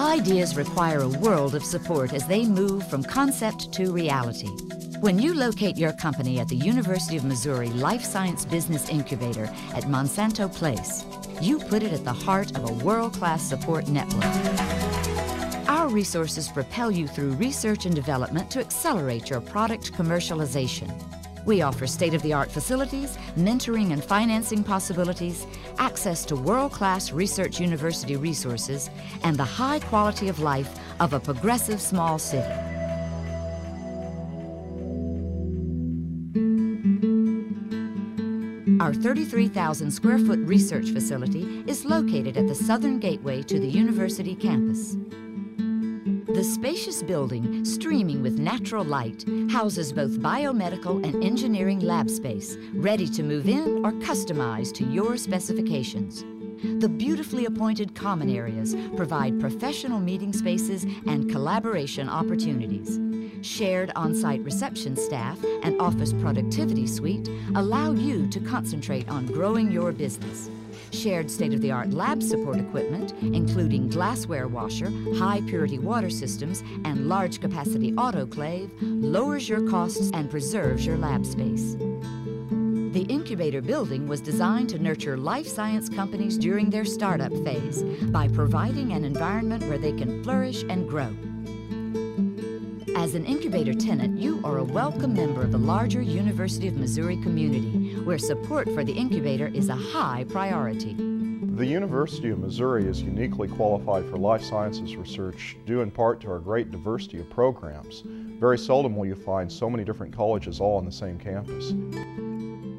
Ideas require a world of support as they move from concept to reality. When you locate your company at the University of Missouri Life Science Business Incubator at Monsanto Place, you put it at the heart of a world-class support network. Our resources propel you through research and development to accelerate your product commercialization. We offer state-of-the-art facilities, mentoring and financing possibilities, access to world-class research university resources, and the high quality of life of a progressive small city. Our 33,000 square foot research facility is located at the southern gateway to the university campus. The spacious building, streaming with natural light, houses both biomedical and engineering lab space, ready to move in or customize to your specifications. The beautifully appointed common areas provide professional meeting spaces and collaboration opportunities. Shared on-site reception staff and office productivity suite allow you to concentrate on growing your business. Shared state-of-the-art lab support equipment, including glassware washer, high-purity water systems, and large-capacity autoclave, lowers your costs and preserves your lab space. The incubator building was designed to nurture life science companies during their startup phase by providing an environment where they can flourish and grow. As an incubator tenant, you are a welcome member of the larger University of Missouri community, where support for the incubator is a high priority. The University of Missouri is uniquely qualified for life sciences research due in part to our great diversity of programs. Very seldom will you find so many different colleges all on the same campus.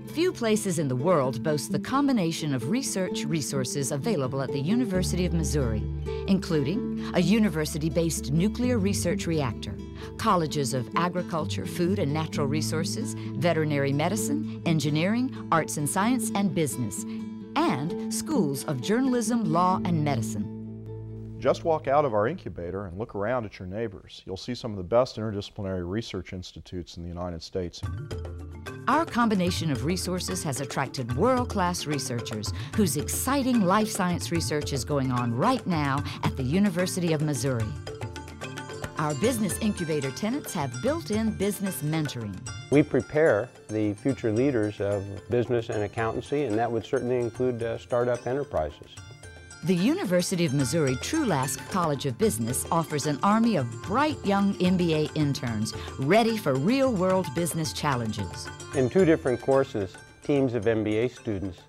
Few places in the world boast the combination of research resources available at the University of Missouri, including a university-based nuclear research reactor, colleges of agriculture, food and natural resources, veterinary medicine, engineering, arts and science, and business, and schools of journalism, law, and medicine. Just walk out of our incubator and look around at your neighbors. You'll see some of the best interdisciplinary research institutes in the United States. Our combination of resources has attracted world-class researchers whose exciting life science research is going on right now at the University of Missouri. Our business incubator tenants have built-in business mentoring. We prepare the future leaders of business and accountancy, and that would certainly include uh, startup enterprises. The University of Missouri Trulaske College of Business offers an army of bright young MBA interns ready for real-world business challenges. In two different courses, teams of MBA students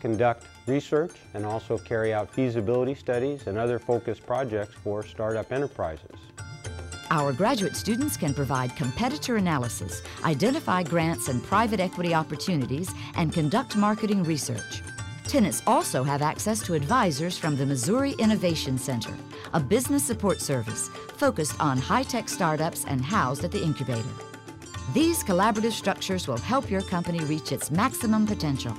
conduct research and also carry out feasibility studies and other focused projects for startup enterprises. Our graduate students can provide competitor analysis, identify grants and private equity opportunities, and conduct marketing research. Tenants also have access to advisors from the Missouri Innovation Center, a business support service focused on high-tech startups and housed at the incubator. These collaborative structures will help your company reach its maximum potential.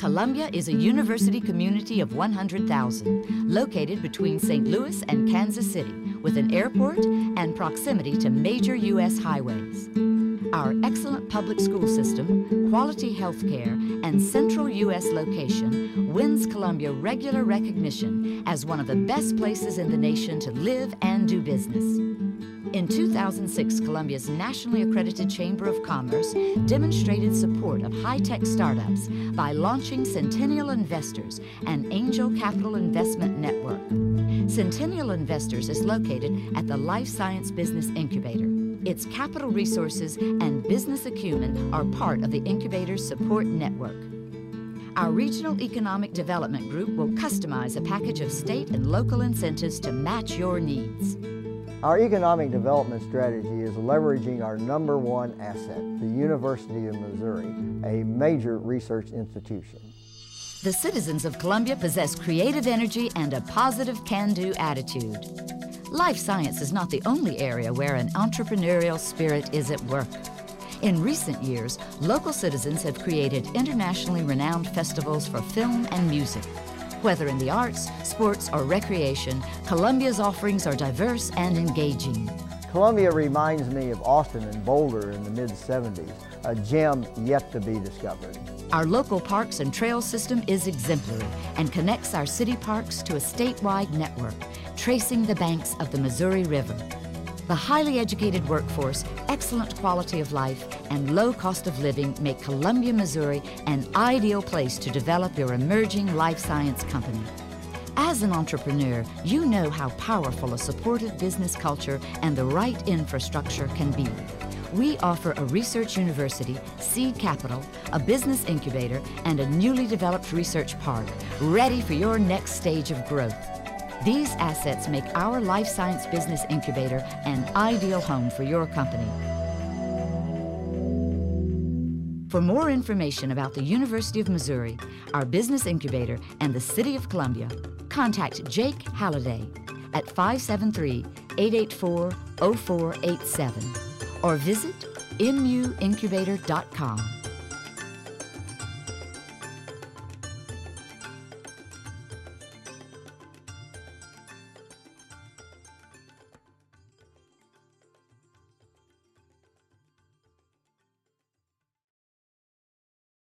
Columbia is a university community of 100,000, located between St. Louis and Kansas City, with an airport and proximity to major U.S. highways. Our excellent public school system, quality health care, and central U.S. location wins Columbia regular recognition as one of the best places in the nation to live and do business. In 2006, Columbia's nationally accredited Chamber of Commerce demonstrated support of high-tech startups by launching Centennial Investors, an angel capital investment network. Centennial Investors is located at the Life Science Business Incubator. Its capital resources and business acumen are part of the incubator's support network. Our Regional Economic Development Group will customize a package of state and local incentives to match your needs. Our economic development strategy is leveraging our number one asset, the University of Missouri, a major research institution. The citizens of Columbia possess creative energy and a positive can-do attitude. Life science is not the only area where an entrepreneurial spirit is at work. In recent years, local citizens have created internationally renowned festivals for film and music. Whether in the arts, sports, or recreation, Columbia's offerings are diverse and engaging. Columbia reminds me of Austin and Boulder in the mid-70s, a gem yet to be discovered. Our local parks and trail system is exemplary and connects our city parks to a statewide network, tracing the banks of the Missouri River. The highly educated workforce, excellent quality of life, and low cost of living make Columbia, Missouri an ideal place to develop your emerging life science company. As an entrepreneur, you know how powerful a supportive business culture and the right infrastructure can be. We offer a research university, seed capital, a business incubator, and a newly developed research park, ready for your next stage of growth. These assets make our life science business incubator an ideal home for your company. For more information about the University of Missouri, our business incubator, and the City of Columbia, contact Jake Halliday at 573 884 0487 or visit muincubator.com.